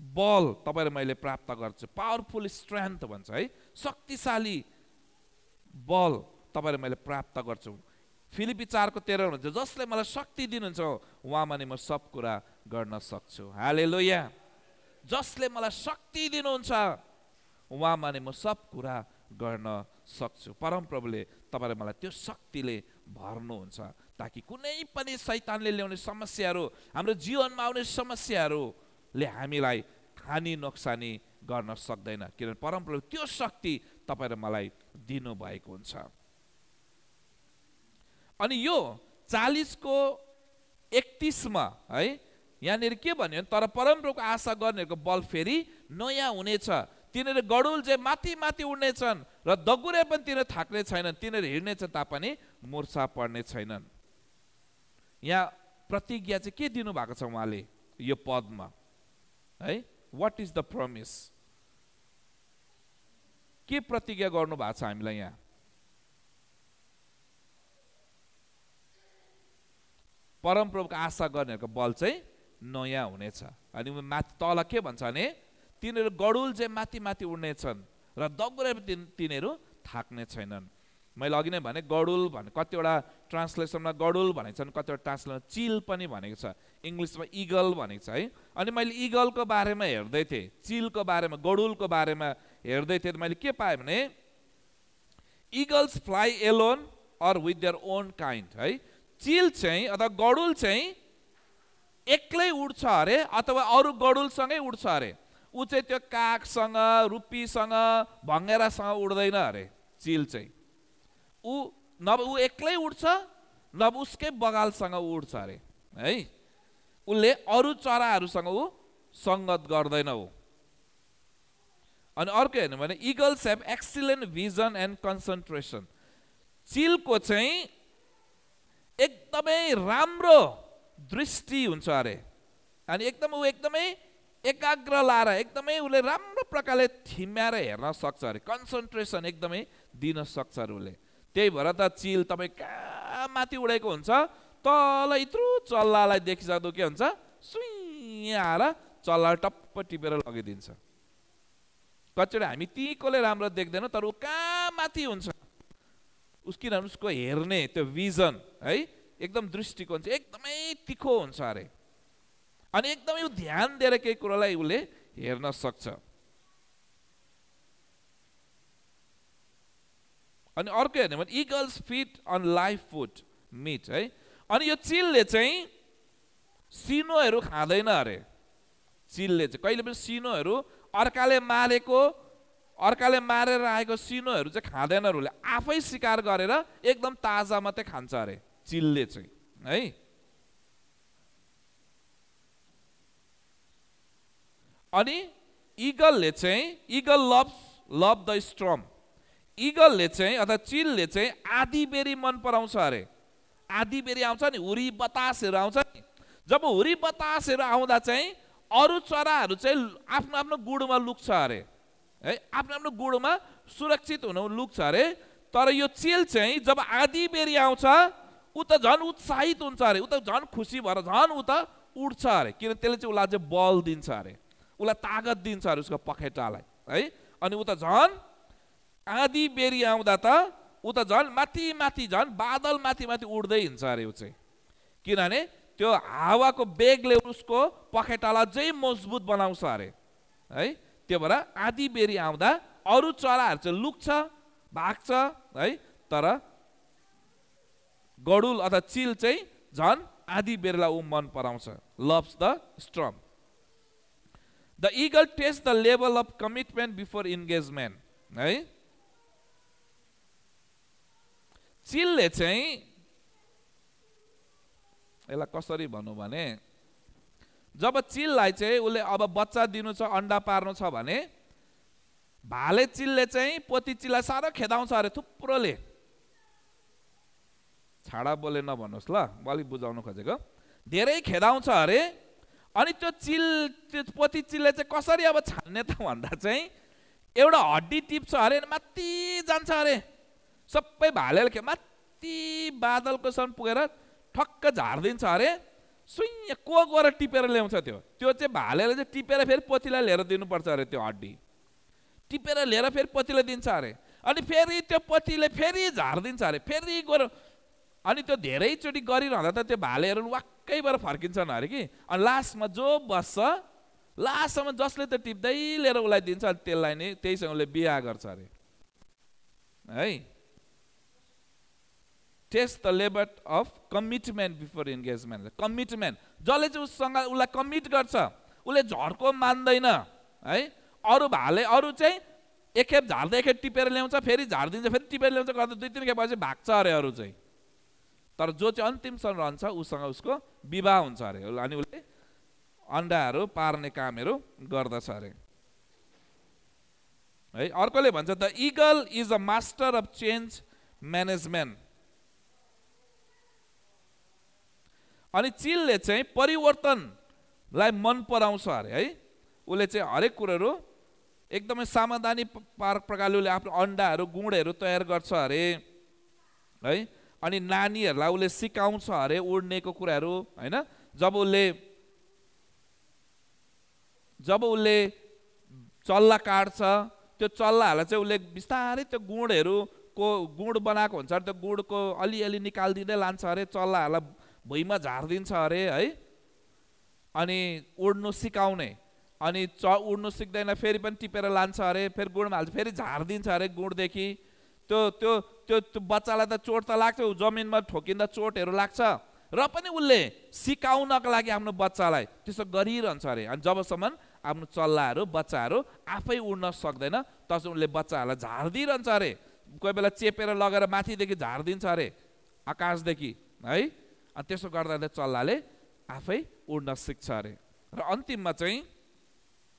बल तपाईँ र मैले प्राप्त गर्छु। पावरफुल स्ट्रेन्थ भन्छ है। शक्तिशाली बल तपाईँ र मैले प्राप्त गर्छु। फिलिपी चारको तेह्र हुन्छ जसले मलाई शक्ति दिनुहुन्छ उहाँमा नै म सब कुरा गर्न सक्छु। हाले लोया जसले मलाई शक्ति दिनुहुन्छ उहाँमा नै म सब कुरा गर्न सक्छु। परमप्रभुले तपाईँलाई मलाई त्यो शक्तिले भर्नुहुन्छ ताकि कुनै पनि सैतानले ल्याउने समस्याहरू हाम्रो जीवनमा आउने समस्याहरू ले हामीलाई हानि नोक्सानी गर्न सक्दैन। किनभने परमप्रभु त्यो शक्ति तपाईँ र मलाई दिनुभएको हुन्छ। अनि यो चालिसको एकतिसमा है यहाँनिर के भन्यो भने तर परमप्रभुको आशा गर्नेहरूको बल फेरि नयाँ हुनेछ तिनीहरू गडुल चाहिँ माथि माथि उड्नेछन् र दगुरे पनि तिनीहरू थाक्ने छैनन् तिनीहरू हिँड्नेछ तापनि मुर्छा पर्ने छैनन्। यहाँ प्रतिज्ञा चाहिँ के दिनुभएको छ उहाँले यो पदमा? है? वाट इज द प्रमिस के प्रतिज्ञा गर्नु भएको छ हामीलाई यहाँ? परमप्रभुको आशा गर्नेहरूको बल चाहिँ नयाँ हुनेछ। अनि माथि तल के भन्छ भने तिनीहरू गडुल चाहिँ माथि माथि उड्नेछन् र दगुरे तिनीहरू थाक्ने छैनन्। मैले अघि नै भने गडुल भने कतिवटा ट्रान्सलेसनमा गडुल भनेको छ कतिवटा ट्रान्सलेसनमा चिल पनि भनेको छ इङ्ग्लिसमा इगल भनेको छ है। अनि मैले इगलको बारेमा हेर्दै थिएँ चिलको बारेमा गडुलको बारेमा हेर्दै थिएँ मैले के पाएँ भने eagles fly alone or with their own kind है। चिल चाहिँ अथवा गडुल चाहिँ एक्लै उड्छ अरे अथवा अरू गडुलसँगै उड्छ अरे। ऊ चाहिँ त्यो कागसँग रुपीसँग भङ्गेरासँग उड्दैन अरे चिल चाहिँ। ऊ नभ ऊ एक्लै उड्छ नभ उसकै बगालसँग उड्छ अरे है? उसले अरू चराहरूसँग ऊ सङ्गत गर्दैन ऊ। अनि अर्को हेर्नु भने eagles have excellent vision and concentration. चिलको चाहिँ एकदमै राम्रो दृष्टि हुन्छ अरे। अनि एकदम ऊ एकदमै एकाग्र लाएर एकदमै उसले राम्रो प्रकारले थिम्याएर हेर्न सक्छ अरे। कन्सन्ट्रेसन एकदमै दिन सक्छ अरे उसले। त्यही भएर त चिल तपाईँ कहाँ माथि उडेको हुन्छ? तल यत्रो चल्लालाई देखिसक्दो के हुन्छ? सुई आएर चल्ला टप्प टिपेर लगिदिन्छ। कतिचोटि हामी तीकोले राम्रो देख्दैनौँ तर ऊ कहाँ माथि हुन्छ? उस किनभने उसको हेर्ने त्यो भिजन है एकदम दृष्टिकोण चाहिँ एकदमै तिखो हुन्छ अरे। अनि एकदमै ऊ ध्यान दिएर केही कुरोलाई उसले हेर्न सक्छ। अनि अर्को हेर्ने भने eagles feed on life food meat है? अनि यो चिलले चाहिँ सिनोहरू खाँदैन अरे। चिलले चाहिँ कहिले पनि सिनोहरू अर्काले मारेको अर्काले मारेर आएको सिनोहरू चाहिँ खाँदैन उसले। आफै सिकार गरेर एकदम ताजा मात्रै खान्छ अरे चिलले चाहिँ है? अनि इगलले चाहिँ eagle love love the storm इगलले चाहिँ अथवा चिलले चाहिँ आधी बेरी मन पराउँछ अरे। आधी बेरी आउँछ नि हुरी बतासहरू आउँछ नि। जब हुरी बतासहरू आउँदा चाहिँ अरू चराहरू चाहिँ आफ्नो आफ्नो गुडमा लुक्छ अरे। है आफ्नो आफ्नो गुडमा सुरक्षित हुन लुक्छ अरे। तर यो चिल चाहिँ जब आधी बेरी आउँछ ऊ त झन् उत्साहित हुन्छ अरे। ऊ त झन् खुसी भएर झन् ऊ त उठ्छ अरे। किन त्यसले चाहिँ उसलाई चाहिँ बल दिन्छ अरे। उसलाई तागत दिन्छ अरे उसको पखेटालाई। है अनि ऊ त झन् आधी बेरी आउँदा त ऊ त झन् माथि माथि झन् बादल माथि माथि उड्दै हिँड्छ अरे ऊ चाहिँ। किनभने त्यो हावाको बेगले उसको पखेटालाई अझै मजबुत बनाउँछ अरे। है? त्यो भएर आधी बेरी आउँदा अरू चराहरू चाहिँ लुक्छ भाग्छ है? तर गडुल अथवा चिल चाहिँ झन् आधी बेरलाई ऊ मन पराउँछ। Loves the storm. The eagle test the level of commitment before engagement है? चिलले चाहिँ यसलाई कसरी भनौँ भने जब चिललाई चाहिँ उसले अब बच्चा दिनु छ अन्डा पार्नु छ भने भाले चिलले चाहिँ पोती चिललाई साह्रो खेदाउँछ अरे थुप्रोले छाडा बोले नभन्नुहोस् ल अलिक बुझाउनु खोजेको धेरै खेदाउँछ अरे अनि त्यो चिल त्यो पोती चिलले चाहिँ कसरी अब छान्ने त भन्दा चाहिँ एउटा हड्डी टिप्छ अरे माथि जान्छ अरे सबै भालेले माथि बादलको सम्म पुगेर ठक्क झारिदिन्छ अरे सुइँ को गएर टिपेर ल्याउँछ त्यो? त्यो चाहिँ भालेले चाहिँ टिपेर फेरि पतिलाई लिएर दिनुपर्छ अरे त्यो हड्डी। टिपेर लिएर फेरि पतिलाई दिन्छ अरे। अनि फेरि त्यो पतिले फेरि झारिदिन्छ अरे। फेरि गएर अनि त्यो धेरैचोटि गरिरहँदा त त्यो भालेहरू वाक्कै भएर फर्किन्छन् अरे कि? अनि लास्टमा जो बस्छ लास्टसम्म जसले त टिप्दै लिएर उसलाई दिन्छ अनि त्यसलाई नै त्यहीसँग उसले बिहा गर्छ अरे। है? Test the labour of commitment before engagement commitment जसले चाहिँ उसँग उसलाई कमिट गर्छ उसले झर्को मान्दैन है? अरू भाले अरू चाहिँ एकखेप झार्दा एकखेप टिपेर ल्याउँछ फेरि झारिदिन्छ फेरि टिपेर ल्याउँछ गर्दा दुई तिन खेप भाग्छ अरे अरू चाहिँ। तर जो चाहिँ अन्तिमसम्म रहन्छ उसँग उसको विवाह हुन्छ अरे। अनि उसले अन्डाहरू पार्ने कामहरू गर्दछ अरे। है अर्कोले भन्छ the eagle is a master of change management. अनि चिलले चाहिँ परिवर्तनलाई मन पराउँछ अरे है? उसले चाहिँ हरेक कुरोहरू एकदमै सावधानी प्रकारले उसले आफ्नो अन्डाहरू गुँडहरू तयार गर्छ अरे है? अनि नानीहरूलाई उसले सिकाउँछ अरे उड्नेको कुराहरू होइन? जब उसले जब उसले चल्ला काट्छ त्यो चल्लाहरूलाई चाहिँ उसले बिस्तारै त्यो गुँडहरूको गुँड बनाएको हुन्छ त्यो गुँडको अलिअलि निकालिदिँदै लान्छ अरे चल्लाहरूलाई भुइँमा झारिदिन्छ अरे है? अनि उड्नु सिकाउने अनि च उड्नु सिक्दैन फेरि पनि टिपेर लान्छ अरे फेरि गुडमा हाल्छ फेरि झारिदिन्छ अरे गुडदेखि। त्यो त्यो त्यो त्यो बच्चालाई त चोट त लाग्छ जमिनमा ठोकिँदा चोटहरू लाग्छ। र पनि उसले सिकाउनको लागि आफ्नो बच्चालाई त्यसो गरिरहन्छ अरे। अनि जबसम्म आफ्नो चल्लाहरू बच्चाहरू आफै उड्न सक्दैन तसम्म उसले बच्चाहरूलाई झारिदिइरहन्छ अरे। कोही बेला चेपेर लगेर माथिदेखि झारिदिन्छ अरे आकाशदेखि है? त्यसो गर्दा चल्लाले आफै उड्न सिक्छ अरे र अन्तिममा चाहिँ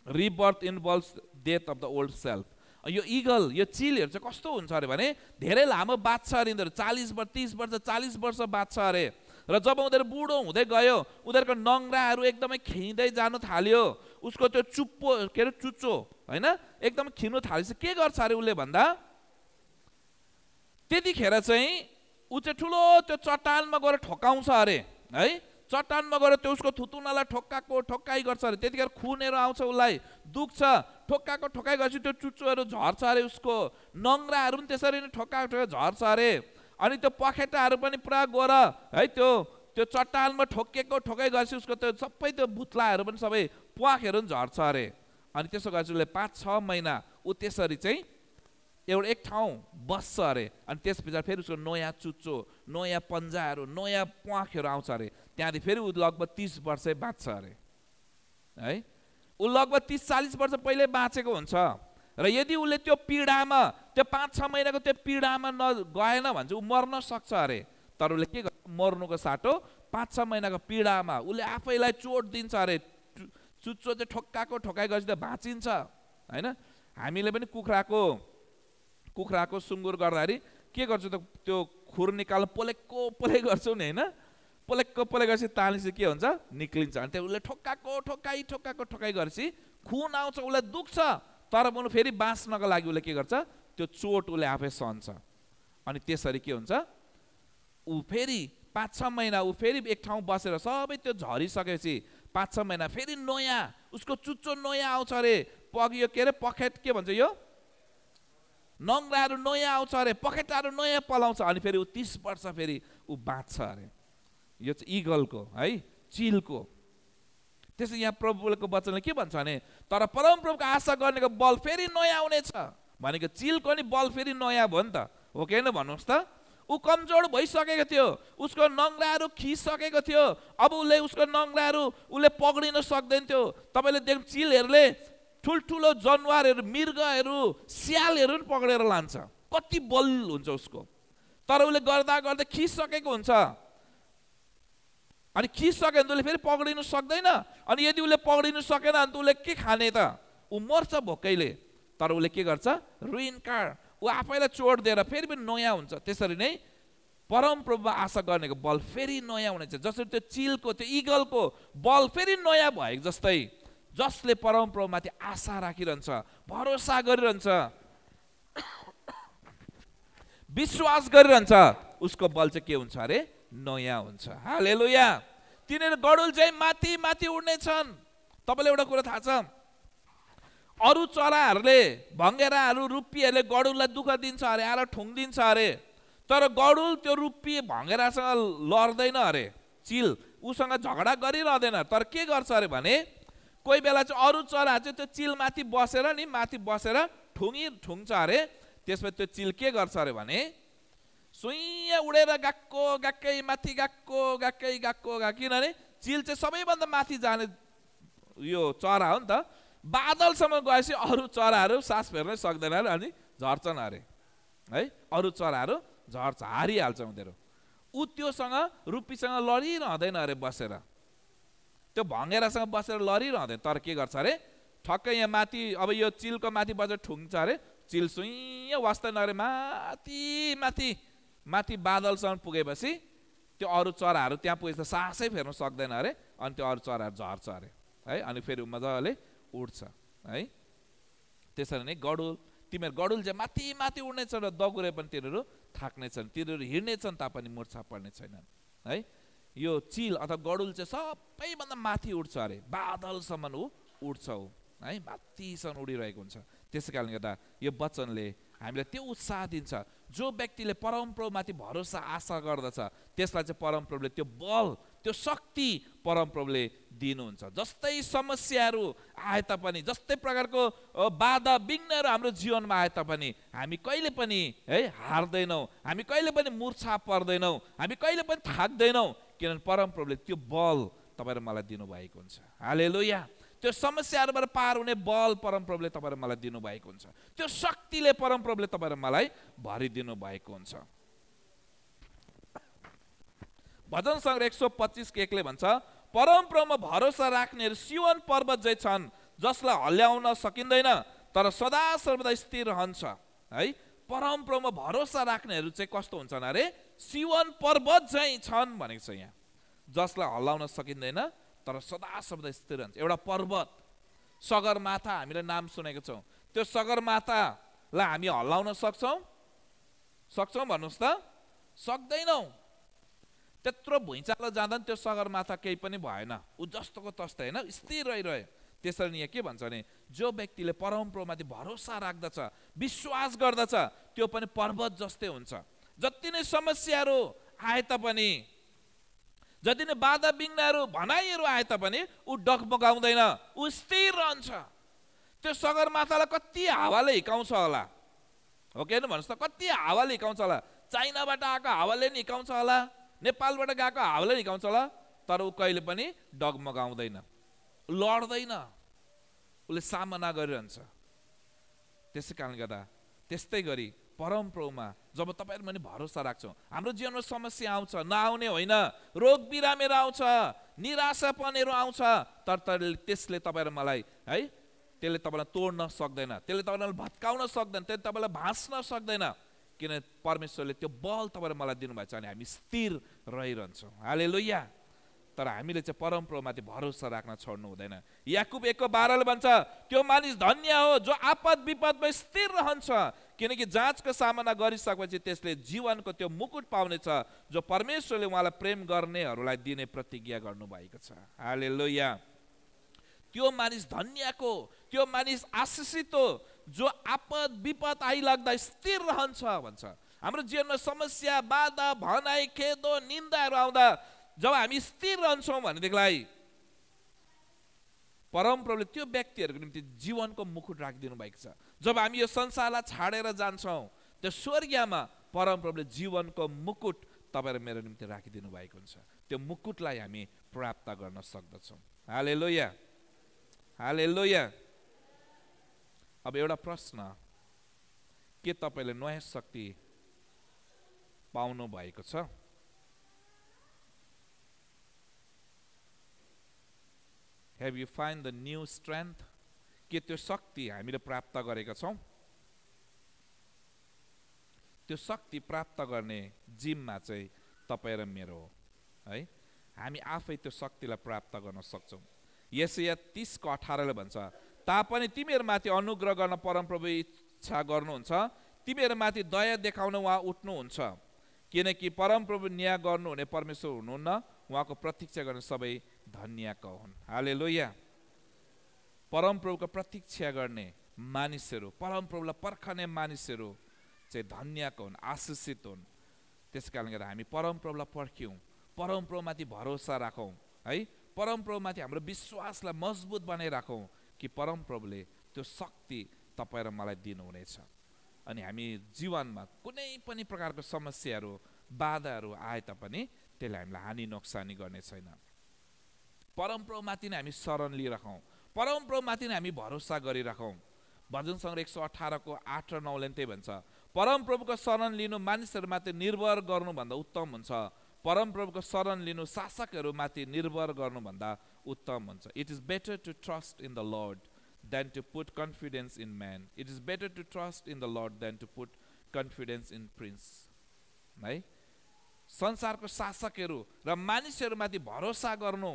rebirth involve death of the old self यो इगल यो चिलहरू चाहिँ कस्तो हुन्छ अरे भने धेरै लामो बाँच्छ अरे यिनीहरू चालिस वर्ष तिस वर्ष चालिस वर्ष बाँच्छ अरे र जब उनीहरू बुढो हुँदै गयो उनीहरूको नङ्राहरू एकदमै खिँदै जानु थाल्यो। उसको त्यो चुप्पो के अरे चुच्चो होइन? एकदमै खिनु थालेपछि के गर्छ अरे उसले भन्दा त्यतिखेर चाहिँ ऊ चाहिँ ठुलो त्यो चट्टानमा गएर ठोकाउँछ अरे है? चट्टानमा गएर त्यो उसको थुतुनालाई ठोक्काएको ठोक्काइ गर्छ अरे। त्यतिखेर खुनहरू आउँछ उसलाई दुख्छ। ठोक्काएको ठोकाइ गरेपछि त्यो चुच्चोहरू झर्छ अरे उसको। नङ्ग्राहरू पनि त्यसरी नै ठोक्काएको ठोक्का झर्छ अरे। अनि त्यो पखेटाहरू पनि पुरा गएर है? त्यो त्यो चट्टानमा ठोकिएको ठोकाइ गरेपछि उसको त्यो सबै त्यो भुत्लाहरू पनि सबै प्वाखहरू पनि झर्छ अरे। अनि त्यसो गरेपछि उसले पाँच छ महिना ऊ त्यसरी चाहिँ एउटा एक ठाउँ बस्छ अरे अनि त्यस पछाडि फेरि उसको नयाँ चुच्चो नयाँ पन्जाहरू नयाँ प्वाखहरू आउँछ अरे। त्यहाँदेखि फेरि ऊ लगभग तिस वर्षै बाँच्छ अरे। है? ऊ लगभग तिस चालिस वर्ष पहिल्यै बाँचेको हुन्छ। र यदि उसले त्यो पीडामा त्यो पाँच छ महिनाको त्यो पीडामा गएन भने चाहिँ ऊ मर्न सक्छ अरे। तर उसले के गर्छ? मर्नुको साटो पाँच छ महिनाको पीडामा उसले आफैलाई चोट दिन्छ अरे। चुच्चो चाहिँ ठोक्काएको ठोकाइ गरेपछि त भाँचिन्छ होइन? हामीले पनि कुखुराको कुखुराको सुँगुर गर्दाखेरि के गर्छौँ त त्यो खुर निकाल्नु पोलेको पोले गर्छौँ नि होइन? पोलेको पोले गरेपछि तानेपछि के हुन्छ? निक्लिन्छ। अनि त्यो उसले ठोक्काएको ठोक्काइ ठोक्काएको ठोक्काइ गरेपछि खुन आउँछ उसलाई दुख्छ। तर पनि फेरि बाँच्नको लागि उसले के गर्छ? त्यो चोट उसले आफै सहन्छ। अनि त्यसरी के हुन्छ? ऊ फेरि पाँच छ महिना ऊ फेरि एक ठाउँ बसेर सबै त्यो झरिसकेपछि पाँच छ महिना फेरि नयाँ उसको चुच्चो नयाँ आउँछ अरे। पग यो के अरे? पखेट के भन्छ यो? नङ्ग्राहरू नयाँ आउँछ अरे पखेटाहरू नयाँ पलाउँछ अनि फेरि ऊ तिस वर्ष फेरि ऊ बाँच्छ अरे। यो चाहिँ इगलको है चिलको। त्यसै यहाँ प्रभुको वचनले के भन्छ भने तर परमप्रभुको आशा गर्नेको बल फेरि नयाँ आउनेछ। भनेको चिलको नि बल फेरि नयाँ भयो नि त। हो कि भन्नुहोस् त? ऊ कमजोर भइसकेको थियो उसको नङ्ग्राहरू खिसकेको थियो। अब उसले उसको नङ्ग्राहरू उसले पक्रिन सक्दैन थियो। तपाईँले देख्नु चिलहरूले ठुल्ठुलो जनावरहरू मृगहरू स्यालहरू पनि पक्रेर लान्छ। कति बल हुन्छ उसको। तर उसले गर्दा गर्दा खिसकेको हुन्छ। अनि खिसक्यो भने उसले फेरि पक्रिनु सक्दैन। अनि यदि उसले पक्रिनु सकेन भने त उसले के खाने त? ऊ मर्छ भोकैले। तर उसले के गर्छ? रुइन कार ऊ आफैलाई चोट दिएर फेरि पनि नयाँ हुन्छ। त्यसरी नै परमप्रभुमा आशा गर्नेको बल फेरि नयाँ हुनेछ। जसरी त्यो चिलको त्यो इगलको बल फेरि नयाँ भएको जस्तै जसले परमप्रभुमाथि आशा राखिरहन्छ भरोसा गरिरहन्छ विश्वास गरिरहन्छ उसको बल चाहिँ के हुन्छ अरे? नयाँ हुन्छ। हाले लुया तिनीहरू गडुल चाहिँ माथि माथि उड्नेछन् तपाईँलाई एउटा कुरा थाहा छ? अरू चराहरूले भङ्गेराहरू रुप्पीहरूले गडुललाई दुःख दिन्छ अरे आएर ठुङ्दिन्छ अरे। तर गडुल त्यो रुप्पी भङ्गेरासँग लड्दैन अरे। चिल उसँग झगडा गरिरहँदैन। तर के गर्छ अरे भने कोही बेला चाहिँ अरू चरा चाहिँ त्यो चिलमाथि बसेर नि माथि बसेर ठुङ्गी ठुङ्छ अरे त्यसपछि त्यो चिल के गर्छ अरे भने सुइँ उडेर गएको गएकै माथि गएको गएकै गएको गएको किनभने चिल चाहिँ सबैभन्दा माथि जाने यो चरा हो नि त। बादलसम्म गएपछि अरू चराहरू सास फेर्नै सक्दैन अरे अनि झर्छन् अरे। है अरू चराहरू झर्छ हारिहाल्छ उनीहरू। ऊ त्योसँग रुप्पीसँग लडिरहँदैन अरे बसेर। त्यो भँगेरासँग बसेर लडिरहँदैन। तर के गर्छ अरे? ठक्कै यहाँ माथि अब यो चिलको माथि बसेर ठुङ्छ अरे। चिल सुइँ वास्दैन अरे माथि माथि माथि बादलसम्म पुगेपछि त्यो अरू चराहरू त्यहाँ पुगेपछि सासै फेर्न सक्दैन अरे। अनि त्यो अरू चराहरू झर्छ अरे। है अनि फेरि मजाले उड्छ है त्यसरी नै गडुल तिमीहरू गडुल चाहिँ माथि माथि उड्नेछन् र दगुरे पनि तिनीहरू थाक्नेछन् तिनीहरू हिँड्नेछन् तापनि मुर्छा पर्ने छैनन्। है यो चिल अथवा गडुल चाहिँ सबैभन्दा माथि उड्छ अरे। बादलसम्म ऊ उड्छ ऊ है? माथिसम्म उडिरहेको हुन्छ। त्यसै कारणले गर्दा यो वचनले हामीलाई त्यो उत्साह दिन्छ। जो व्यक्तिले परमप्रभुमाथि भरोसा आशा गर्दछ त्यसलाई चाहिँ परमप्रभुले त्यो बल त्यो शक्ति परमप्रभुले दिनुहुन्छ। जस्तै समस्याहरू आए तापनि जस्तै प्रकारको बाधा विघ्नहरू हाम्रो जीवनमा आए तापनि हामी कहिले पनि है हार्दैनौँ। हामी कहिले पनि मुर्छा पर्दैनौँ। हामी कहिले पनि थाक्दैनौँ। किनभने परमप्रभुले त्यो बल तपाईँ र मलाई दिनुभएको हुन्छ। हाले त्यो समस्याहरूबाट पार हुने बल परमप्रभुले तपाईँ मलाई दिनुभएको हुन्छ। त्यो शक्तिले परमप्रभुले तपाईँ मलाई भरिदिनु भएको हुन्छ। भजन सङ्ग्रह एक सौ पच्चिस एकले भन्छ परमप्रभुमा भरोसा राख्नेहरू सिवन पर्वत जै छन् जसलाई हल्याउन सकिँदैन तर सदा सर्वदा स्थिर रहन्छ। है परमप्रभुमा भरोसा राख्नेहरू चाहिँ कस्तो हुन्छन्? अरे सिवन पर्वत चाहिँ छन् भनेको छ यहाँ। जसलाई हल्लाउन सकिँदैन तर सदा शब्द स्थिर रहन्छ। एउटा पर्वत सगरमाथा हामीले नाम सुनेको छौँ। त्यो सगरमाथालाई हामी हल्लाउन सक्छौँ? सक्छौँ भन्नुहोस् त? सक्दैनौँ। त्यत्रो भुइँचालो जाँदा पनि त्यो सगरमाथा केही पनि भएन। ऊ जस्तोको तस्तै होइन स्थिर रहिरह्यो। त्यसरी यहाँ के भन्छ भने जो व्यक्तिले परमप्रभुमाथि भरोसा राख्दछ विश्वास गर्दछ त्यो पनि पर्वत जस्तै हुन्छ। जति नै समस्याहरू आए तापनि जति नै बाधा बिघ्नहरू भनाइहरू आए तापनि ऊ डगमगाउँदैन ऊ स्थिर रहन्छ। त्यो सगरमाथालाई कति हावाले हिकाउँछ होला। हो कि भन्नुहोस् त कति हावाले हिकाउँछ होला। चाइनाबाट आएको हावाले नि हिकाउँछ होला नेपालबाट गएको हावाले हिकाउँछ होला तर ऊ कहिले पनि डगमगाउँदैन लड्दैन। उसले सामना गरिरहन्छ। त्यसै कारणले गर्दा त्यस्तै गरी परमप्रभुमा जब तपाईँहरू पनि भरोसा राख्छौँ हाम्रो जीवनमा समस्या आउँछ नआउने होइन रोग बिरामेर आउँछ निराशापनहरू आउँछ तर त्यसले तपाईँहरू मलाई है त्यसले तपाईँलाई तोड्न सक्दैन त्यसले तपाईँलाई भत्काउन सक्दैन त्यसले तपाईँलाई भाँच्न सक्दैन किन परमेश्वरले त्यो बल तपाईँले मलाई दिनुभएको छ अनि हामी स्थिर रहिरहन्छौँ। हाले लोहिया तर हामीले चाहिँ परमप्रभुमाथि भरोसा राख्न छोड्नु हुँदैन। याकुब एकको बाह्रले भन्छ त्यो मानिस धन्य हो जो आपद विपदमा स्थिर रहन्छ। किनकि जाँचको सामना गरिसकेपछि त्यसले जीवनको त्यो मुकुट पाउनेछ जो परमेश्वरले उहाँलाई प्रेम गर्नेहरूलाई दिने प्रतिज्ञा गर्नुभएको छ। हाले लोया त्यो मानिस धन्यको त्यो मानिस आशिषित हो जो आपद विपद आइलाग्दा स्थिर रहन्छ भन्छ। हाम्रो जीवनमा समस्या बाधा भनाइ खेदो निन्दाहरू आउँदा जब हामी स्थिर रहन्छौँ भनेदेखिलाई परमप्रभुले त्यो व्यक्तिहरूको निम्ति जीवनको मुकुट राखिदिनु भएको छ। जब हामी यो संसारलाई छाडेर जान्छौँ त्यो स्वर्गीयमा परमप्रभुले जीवनको मुकुट तपाईँ मेरो निम्ति राखिदिनु भएको हुन्छ। त्यो मुकुटलाई हामी प्राप्त गर्न सक्दछौँ। हाले लोया हाले लोया अब एउटा प्रश्न के तपाईँले नयाँ शक्ति पाउनु भएको छ? Have you find the new strength के त्यो शक्ति हामीले प्राप्त गरेका छौँ? त्यो शक्ति प्राप्त गर्ने जिममा चाहिँ तपाईँ र मेरो हो है? हामी आफै त्यो शक्तिलाई प्राप्त गर्न सक्छौँ। यसै तिसको अठारले भन्छ तापनि तिमीहरूमाथि अनुग्रह गर्न परमप्रभु इच्छा गर्नुहुन्छ तिमीहरूमाथि दया देखाउन उहाँ उठ्नुहुन्छ। किनकि परमप्रभु न्याय गर्नुहुने परमेश्वर हुनुहुन्न उहाँको प्रतीक्षा गर्ने सबै धन्यका हुन् हाले लोया परमप्रभुको प्रतीक्षा गर्ने मानिसहरू परमप्रभुलाई पर्खने मानिसहरू चाहिँ धन्यका हुन् आशिषित हुन्। त्यस कारणले गर्दा हामी परमप्रभुलाई पर्ख्यौँ परमप्रभुमाथि भरोसा राखौँ है? परमप्रभुमाथि हाम्रो विश्वासलाई मजबुत बनाइराखौँ कि परमप्रभुले त्यो शक्ति तपाईँ र मलाई दिनुहुनेछ। अनि हामी जीवनमा कुनै पनि प्रकारको समस्याहरू बाधाहरू आए तापनि त्यसले हामीलाई हानि नोक्सानी गर्ने छैन। परमप्रभुमाथि नै हामी शरण लिइराखौँ। परमप्रभुमाथि नै हामी भरोसा गरिराखौँ। भजन सङ्ग्रह एक सौ अठारको आठ र नौले त्यही भन्छ परमप्रभुको शरण लिनु मानिसहरूमाथि निर्भर गर्नुभन्दा उत्तम हुन्छ। परमप्रभुको शरण लिनु शासकहरूमाथि निर्भर गर्नुभन्दा उत्तम हुन्छ। It is better to trust in the Lord than to put confidence in man it is better to trust in the Lord than to put confidence in prince है? संसारको शासकहरू र मानिसहरूमाथि भरोसा गर्नु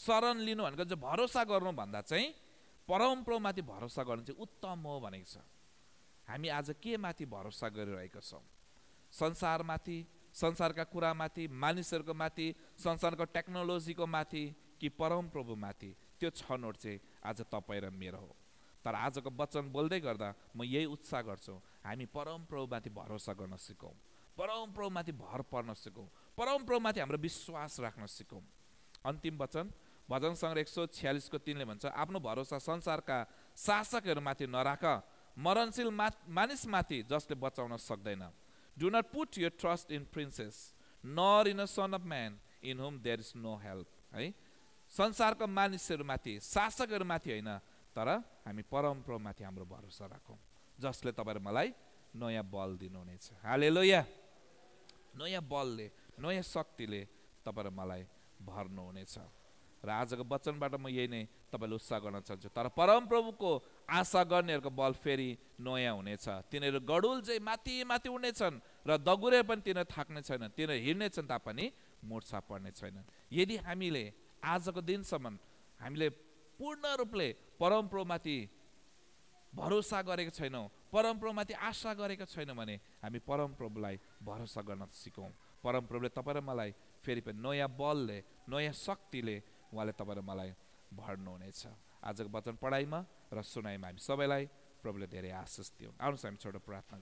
शरण लिनु भनेको चाहिँ भरोसा गर्नु भन्दा चाहिँ परमप्रभुमाथि भरोसा गर्नु चाहिँ उत्तम हो भनेको छ। हामी आज के माथि भरोसा गरिरहेका छौँ? संसारमाथि संसारका कुरामाथि मानिसहरूको माथि संसारको टेक्नोलोजीको माथि कि परमप्रभुमाथि? त्यो छनौट चाहिँ आज तपाईँ र मेरो हो। तर आजको वचन बोल्दै गर्दा म यही उत्साह गर्छु हामी परमप्रभुमाथि भरोसा गर्न सिकौँ। परमप्रभुमाथि भर पर्न सिकौँ। परमप्रभुमाथि हाम्रो विश्वास राख्न सिकौँ। अन्तिम वचन भजन सङ्ग्रह एक सौ छ्यालिसको तिनले भन्छ आफ्नो भरोसा संसारका शासकहरूमाथि नराख मरणशील मा मानिसमाथि जसले बचाउन सक्दैन। Do not put your trust in princes nor in a son of man in whom there is no help है? संसारको मानिसहरूमाथि शासकहरूमाथि होइन तर हामी परमप्रभुमाथि हाम्रो भरोसा राखौँ जसले तपाईँहरू मलाई नयाँ बल दिनुहुनेछ। हाले लोया नयाँ बलले नयाँ शक्तिले तपाईँहरू मलाई भर्नुहुनेछ। र आजको वचनबाट म यही नै तपाईँले उत्साह गर्न चाहन्छु। तर परमप्रभुको आशा गर्नेहरूको बल फेरि नयाँ हुनेछ। तिनीहरू गडुल चाहिँ माथि माथि उड्नेछन् र दगुरे पनि तिनीहरू थाक्ने छैन तिनीहरू हिँड्नेछन् तापनि मुर्छा पर्ने छैनन्। यदि हामीले आजको दिनसम्म हामीले पूर्ण रूपले परमप्रभुमाथि भरोसा गरेको छैनौँ परमप्रभुमाथि आशा गरेका छैनौँ भने हामी परमप्रभुलाई भरोसा गर्न सिकौँ। परमप्रभुले तपाईँ र मलाई फेरि पनि नयाँ बलले नयाँ शक्तिले उहाँले तपाईँ र मलाई भर्नुहुनेछ आजको वचन पढाइमा र सुनाइमा हामी सबैलाई प्रभुले धेरै आशिष दिउँ आउनुहोस् हामी छोटो प्रार्थना